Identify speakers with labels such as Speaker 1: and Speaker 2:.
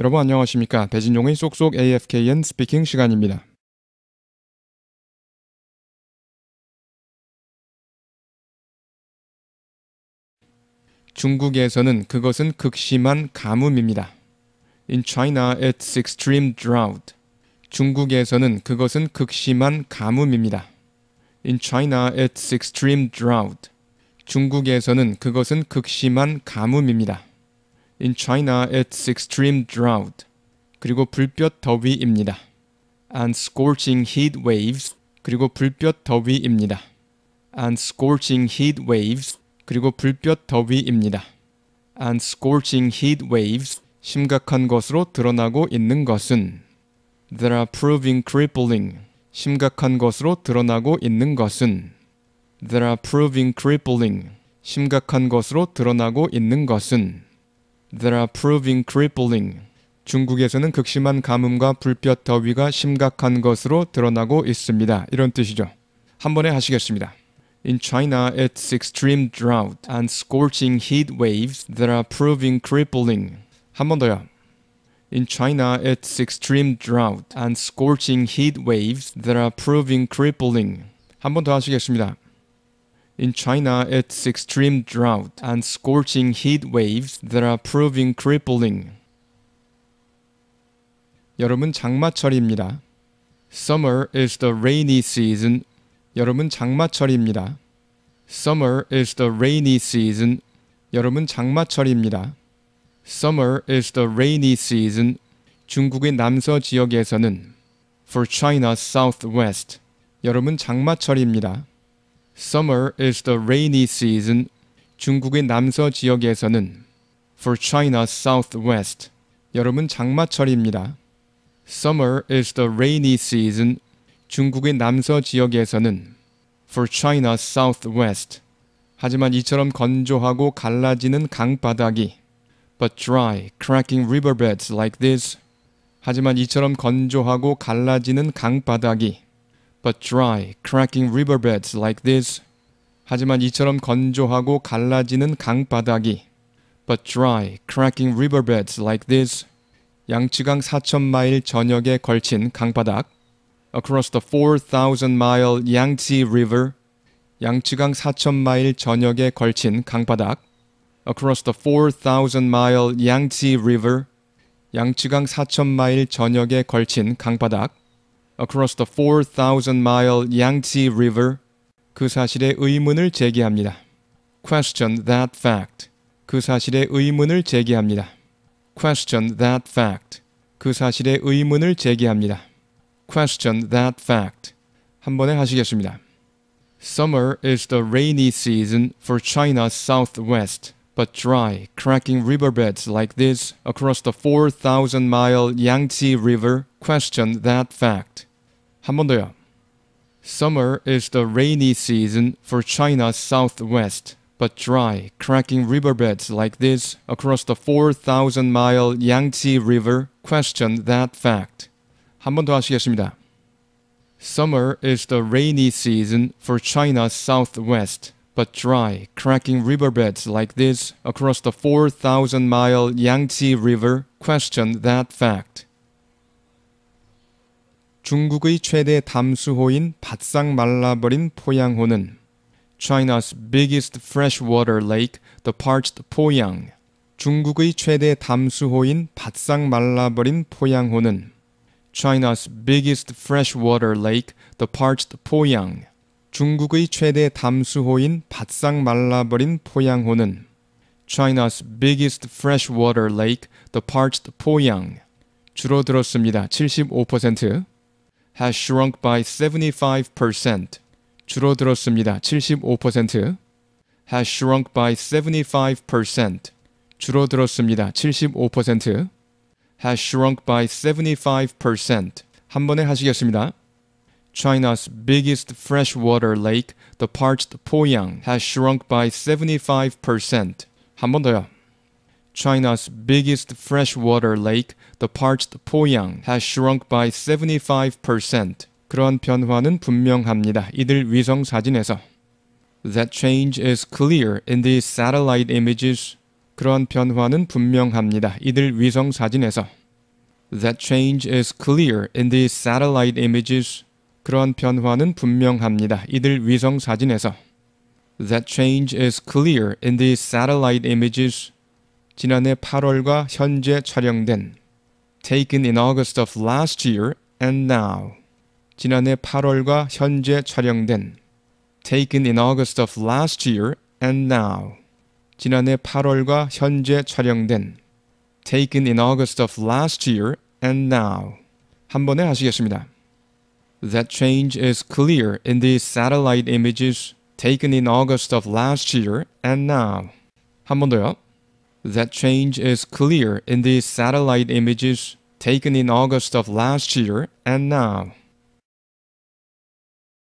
Speaker 1: 여러분 안녕하십니까? 배진용의 쏙쏙 AFKN 스피킹 시간입니다. 중국에서는 그것은 극심한 가뭄입니다. In China, it's extreme drought. 중국에서는 그것은 극심한 가뭄입니다. In China, it's extreme drought. 중국에서는 그것은 극심한 가뭄입니다. In China, it's extreme drought. 그리고 불볕 더위입니다. And scorching heat waves. 그리고 불볕 더위입니다. And scorching heat waves. 그리고 불볕 더위입니다. And scorching heat waves. 심각한 것으로 드러나고 있는 것은 that are proving crippling. 심각한 것으로 드러나고 있는 것은 that are proving crippling. 심각한 것으로 드러나고 있는 것은 that are proving crippling. 중국에서는 극심한 가뭄과 불볕 더위가 심각한 것으로 드러나고 있습니다. 이런 뜻이죠. 한 번에 하시겠습니다. In China, it's extreme drought and scorching heat waves that are proving crippling. 한 번 더요. In China, it's extreme drought and scorching heat waves that are proving crippling. 한 번 더 하시겠습니다. In China, it's extreme drought and scorching heat waves that are proving crippling. 여름은 장마철입니다. Summer is the rainy season. 여름은 장마철입니다. Summer is the rainy season. 여름은 장마철입니다. Summer is the rainy season. 중국의 남서 지역에서는 For China's southwest. 여름은 장마철입니다. Summer is the rainy season. 중국의 남서 지역에서는 For China's southwest. 여름은 장마철입니다. Summer is the rainy season. 중국의 남서 지역에서는 For China's southwest. 하지만 이처럼 건조하고 갈라지는 강바닥이 but dry, cracking riverbeds like this. 하지만 이처럼 건조하고 갈라지는 강바닥이 but dry, cracking riverbeds like this. 하지만 이처럼 건조하고 갈라지는 강바닥이 but dry, cracking riverbeds like this. 양치강 4,000마일 전역에 걸친 강바닥 across the 4,000 mile Yangtze River. 양치강 4,000마일 전역에 걸친 강바닥 across the 4,000 mile Yangtze River. 양치강 4,000마일 전역에 걸친 강바닥 across the 4,000 mile Yangtze River. 그 사실에 의문을 제기합니다. question that fact. 그 사실에 의문을 제기합니다. question that fact. 그 사실에 의문을 제기합니다. question that fact. 한 번에 하시겠습니다. Summer is the rainy season for China's southwest, but dry, cracking riverbeds like this across the 4,000 mile Yangtze River question that fact. 한 번 더요. Summer is the rainy season for China's southwest, but dry, cracking riverbeds like this across the 4,000 mile Yangtze River question that fact. 한 번 더 하시겠습니다. Summer is the rainy season for China's southwest, but dry, cracking riverbeds like this across the 4,000 mile Yangtze River question that fact. 중국의 최대 담수호인 바싹 말라버린 포양호는 China's biggest freshwater lake, the parched Poyang. 중국의 최대 담수호인 바싹 말라버린 포양호는 China's biggest freshwater lake, the parched Poyang. 중국의 최대 담수호인 바싹 말라버린 포양호는 China's biggest freshwater lake, the parched Poyang. 줄어들었습니다. 75%. has shrunk by 75%. 줄어들었습니다. 75%. has shrunk by 75%. 줄어들었습니다. 75%. has shrunk by 75%. 한 번에 하시겠습니다. China's biggest freshwater lake, the parched Poyang, has shrunk by 75%. 한 번 더요. China's biggest freshwater lake, the parched Poyang, has shrunk by 75%. 그러한 변화는 분명합니다. 이들 위성 사진에서. That change is clear in these satellite images. 그러한 변화는 분명합니다. 이들 위성 사진에서. That change is clear in the satellite images. 그러한 변화는 분명합니다. 이들 위성 사진에서. That change is clear in the satellite images. 지난해 8월과 현재 촬영된 taken in August of last year and now. 지난해 8월과 현재 촬영된 taken in August of last year and now. 지난해 8월과 현재 촬영된 taken in August of last year and now. 한 번에 하시겠습니다. That change is clear in the satellite images taken in August of last year and now. 한 번 더요. That change is clear in the satellite images taken in August of last year and now.